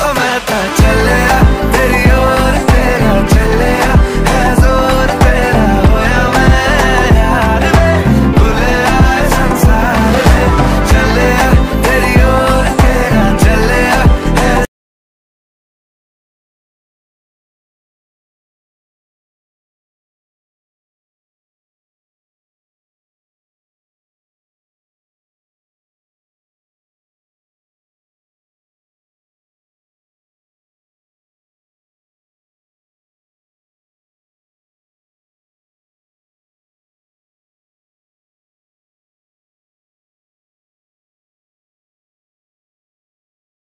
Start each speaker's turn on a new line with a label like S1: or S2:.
S1: oh, pai